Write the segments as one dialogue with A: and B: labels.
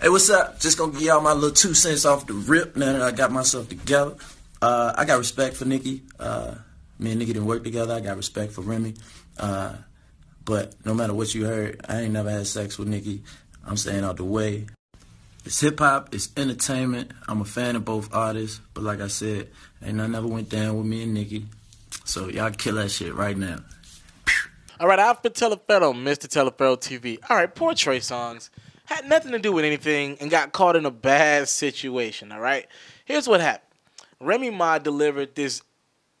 A: Hey, what's up? Just gonna give y'all my little two cents off the rip now that I got myself together. Uh, I got respect for Nicki. Uh, me and Nicki didn't work together. I got respect for Remy. Uh, but no matter what you heard, I ain't never had sex with Nicki. I'm staying out the way. It's hip hop, it's entertainment. I'm a fan of both artists, but like I said, ain't nothing ever went down with me and Nicki. So y'all kill that shit right now.
B: All right, Alfred Taliaferro, Mr. Taliaferro TV. All right, poor Trey Songz had nothing to do with anything and got caught in a bad situation. All right, here's what happened. Remy Ma delivered this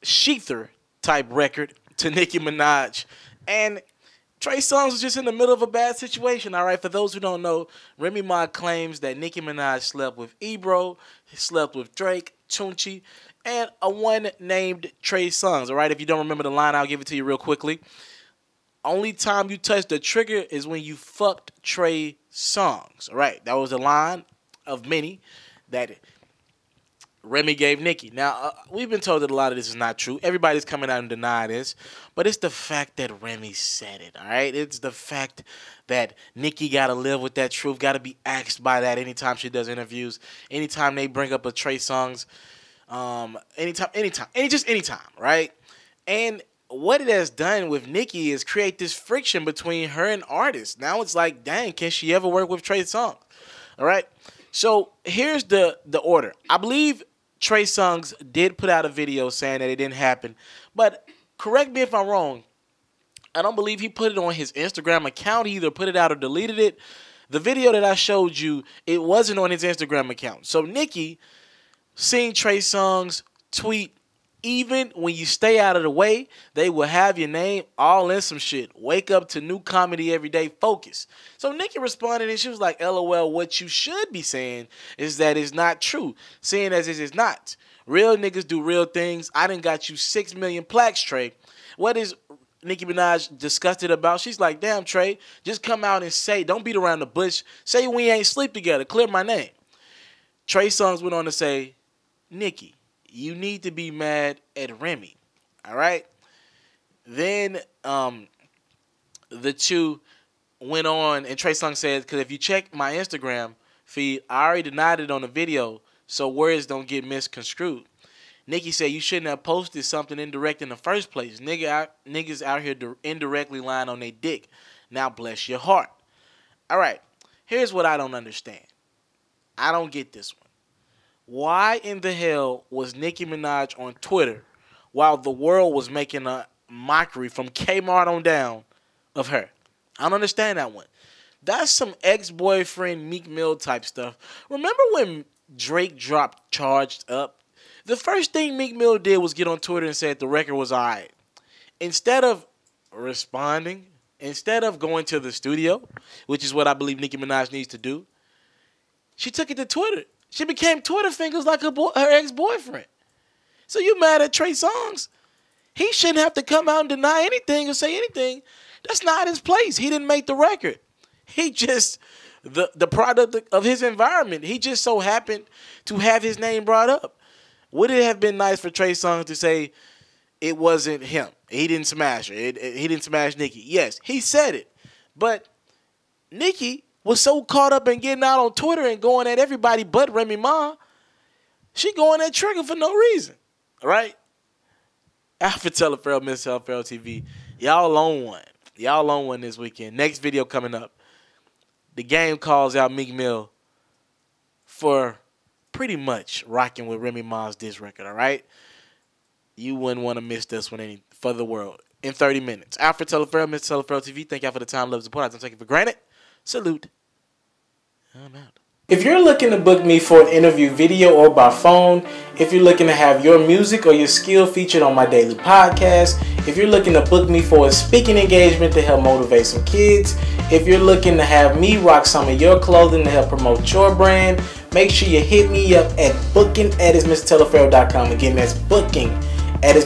B: Shether type record to Nicki Minaj, and Trey Songz was just in the middle of a bad situation. All right, for those who don't know, Remy Ma claims that Nicki Minaj slept with Ebro, slept with Drake, Tunechi, and a one named Trey Songz. All right, if you don't remember the line, I'll give it to you real quickly. Only time you touch the trigger is when you fucked Trey Songz. All right, that was a line of many that Remy gave Nicki. Now, uh, we've been told that a lot of this is not true. Everybody's coming out and denying this, but it's the fact that Remy said it, all right? It's the fact that Nicki got to live with that truth, got to be asked by that anytime she does interviews, anytime they bring up a Trey Songz, um, anytime, anytime, any just anytime, right? And what it has done with Nicki is create this friction between her and artists. Now it's like, dang, can she ever work with Trey Songz? All right. So here's the the order. I believe Trey Songz did put out a video saying that it didn't happen. But correct me if I'm wrong. I don't believe he put it on his Instagram account. He either put it out or deleted it. The video that I showed you, it wasn't on his Instagram account. So Nicki, seeing Trey Songz tweet even when you stay out of the way, they will have your name all in some shit. Wake up to new comedy every day. Focus. So Nicki responded and she was like, LOL, what you should be saying is that it's not true. seeing as it is not. Real niggas do real things. I didn't got you six million plaques, Trey. What is Nicki Minaj disgusted about? She's like, damn, Trey, just come out and say, don't beat around the bush. Say we ain't sleep together. Clear my name. Trey Songz went on to say, Nicki, you need to be mad at Remy. All right. Then um, the two went on, and Trey Songz said, "Because if you check my Instagram feed, I already denied it on the video, so words don't get misconstrued." Nicki said, "You shouldn't have posted something indirect in the first place. Nigga, out, niggas out here indirectly lying on their dick. Now bless your heart." All right. Here's what I don't understand. I don't get this one. Why in the hell was Nicki Minaj on Twitter while the world was making a mockery from Kmart on down of her? I don't understand that one. That's some ex-boyfriend Meek Mill type stuff. Remember when Drake dropped Charged Up? The first thing Meek Mill did was get on Twitter and said the record was alright. Instead of responding, instead of going to the studio, which is what I believe Nicki Minaj needs to do, she took it to Twitter she became Twitter fingers like her, boy, her ex boyfriend. So you mad at Trey Songz? He shouldn't have to come out and deny anything or say anything. That's not his place. He didn't make the record. He just the the product of his environment. He just so happened to have his name brought up. Would it have been nice for Trey Songz to say it wasn't him? He didn't smash her. It, it, he didn't smash Nicki. Yes, he said it, but Nicki was so caught up in getting out on Twitter and going at everybody but Remy Ma, she going at Trigger for no reason. Right? Alfred Taliaferro, Miss Taliaferro TV. Y'all own one. Y'all own one this weekend. Next video coming up. The game calls out Meek Mill for pretty much rocking with Remy Ma's disc record, all right? You wouldn't want to miss this one any for the world in 30 minutes. Alfred Taliaferro, Miss Taliaferro TV. Thank y'all for the time, love, support. I don't take it for granted. Salute. I'm out. If you're looking to book me for an interview video or by phone, if you're looking to have your music or your skill featured on my daily podcast, if you're looking to book me for a speaking engagement to help motivate some kids, if you're looking to have me rock some of your clothing to help promote your brand, make sure you hit me up at booking at Again, that's booking at